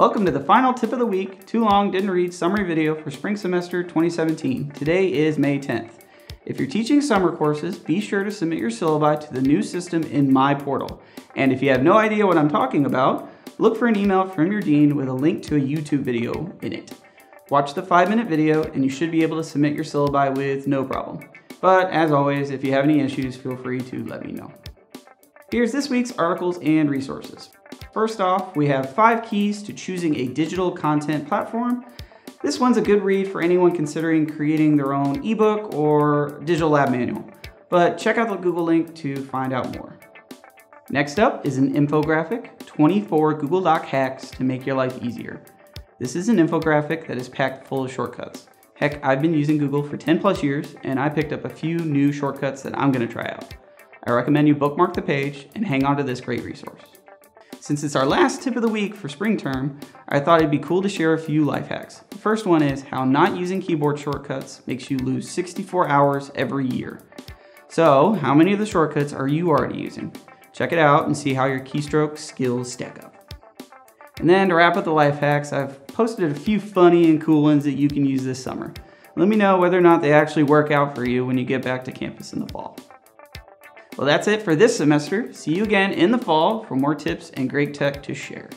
Welcome to the final tip of the week, too long, didn't read summary video for spring semester 2017. Today is May 10th. If you're teaching summer courses, be sure to submit your syllabi to the new system in My Portal. And if you have no idea what I'm talking about, look for an email from your dean with a link to a YouTube video in it. Watch the five minute video and you should be able to submit your syllabi with no problem. But as always, if you have any issues, feel free to let me know. Here's this week's articles and resources. First off, we have five keys to choosing a digital content platform. This one's a good read for anyone considering creating their own ebook or digital lab manual, but check out the Google link to find out more. Next up is an infographic, 24 Google Doc hacks to make your life easier. This is an infographic that is packed full of shortcuts. Heck, I've been using Google for 10 plus years and I picked up a few new shortcuts that I'm gonna try out. I recommend you bookmark the page and hang on to this great resource. Since it's our last tip of the week for spring term, I thought it'd be cool to share a few life hacks. The first one is how not using keyboard shortcuts makes you lose 64 hours every year. So, how many of the shortcuts are you already using? Check it out and see how your keystroke skills stack up. And then to wrap up the life hacks, I've posted a few funny and cool ones that you can use this summer. Let me know whether or not they actually work out for you when you get back to campus in the fall. Well, that's it for this semester. See you again in the fall for more tips and great tech to share.